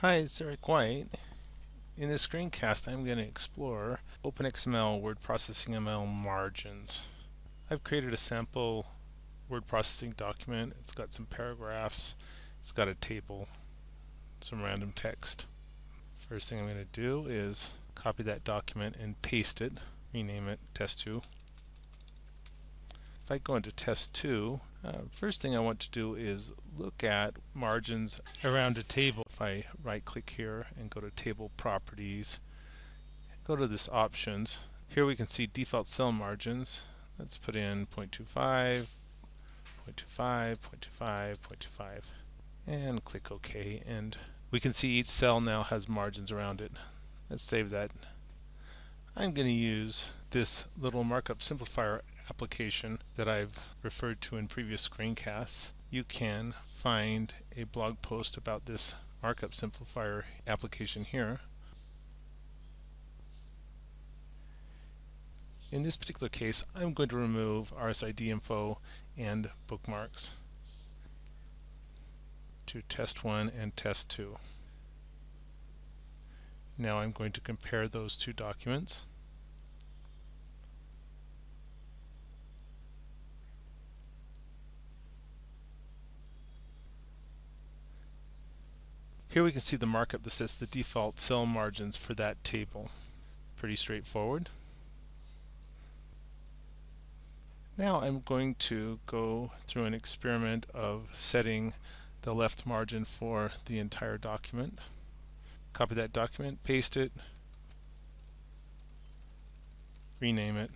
Hi, it's Eric White. In this screencast, I'm going to explore OpenXML WordprocessingML margins. I've created a sample word processing document. It's got some paragraphs. It's got a table, some random text. First thing I'm going to do is copy that document and paste it, rename it test2. If I go into test 2, uh, first thing I want to do is look at margins around a table. If I right click here and go to table properties, go to this options, here we can see default cell margins. Let's put in 0.25, 0.25, 0.25, 0.25 and click OK and we can see each cell now has margins around it. Let's save that. I'm going to use this little markup simplifier application that I've referred to in previous screencasts, you can find a blog post about this markup simplifier application here. In this particular case, I'm going to remove RSID info and bookmarks to test 1 and test 2. Now I'm going to compare those two documents. Here we can see the markup that sets the default cell margins for that table. Pretty straightforward. Now I'm going to go through an experiment of setting the left margin for the entire document. Copy that document, paste it, rename it.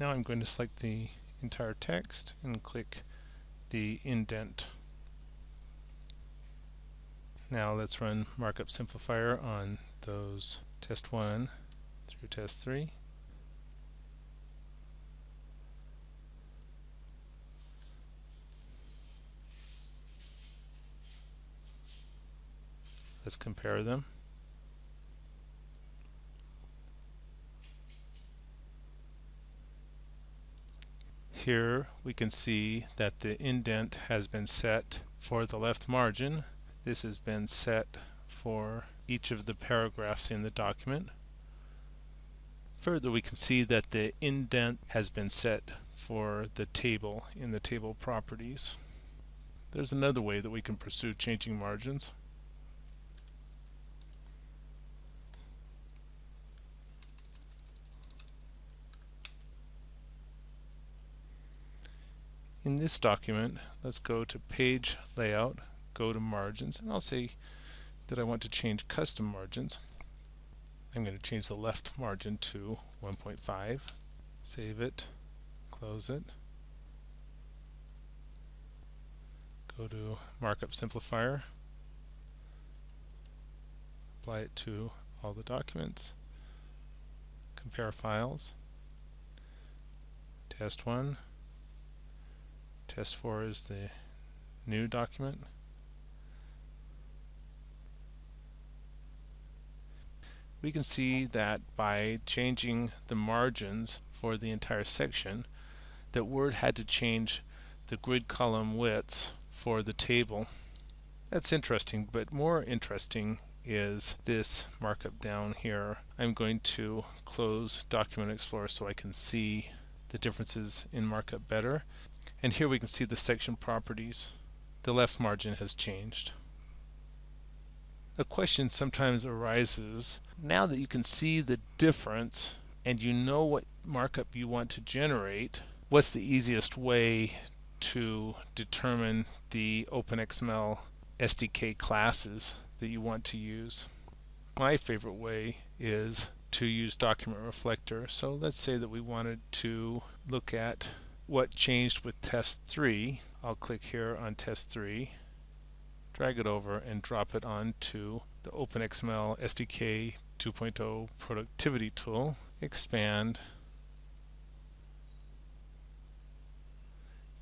Now I'm going to select the entire text and click the indent. Now let's run markup simplifier on those test 1 through test 3. Let's compare them. Here we can see that the indent has been set for the left margin. This has been set for each of the paragraphs in the document. Further, we can see that the indent has been set for the table in the table properties. There's another way that we can pursue changing margins. In this document, let's go to page layout, go to margins, and I'll say that I want to change custom margins. I'm going to change the left margin to 1.5, save it, close it, go to markup simplifier, apply it to all the documents, compare files, test one, Test 4 is the new document. We can see that by changing the margins for the entire section that Word had to change the grid column widths for the table. That's interesting, but more interesting is this markup down here. I'm going to close Document Explorer so I can see the differences in markup better. And here we can see the section properties. The left margin has changed. A question sometimes arises, now that you can see the difference and you know what markup you want to generate, what's the easiest way to determine the OpenXML SDK classes that you want to use? My favorite way is to use document reflector. So let's say that we wanted to look at what changed with test 3. I'll click here on test 3, drag it over and drop it onto the OpenXML SDK 2.0 productivity tool, expand.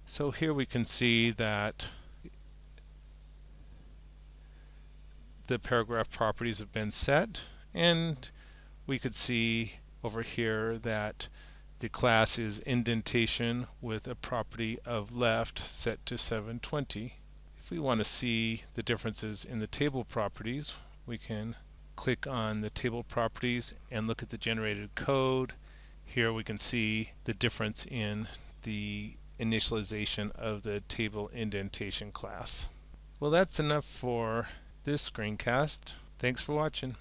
So here we can see that the paragraph properties have been set and we could see over here that the class is indentation with a property of left set to 720. If we want to see the differences in the table properties, we can click on the table properties and look at the generated code. Here we can see the difference in the initialization of the table indentation class. Well that's enough for this screencast. Thanks for watching.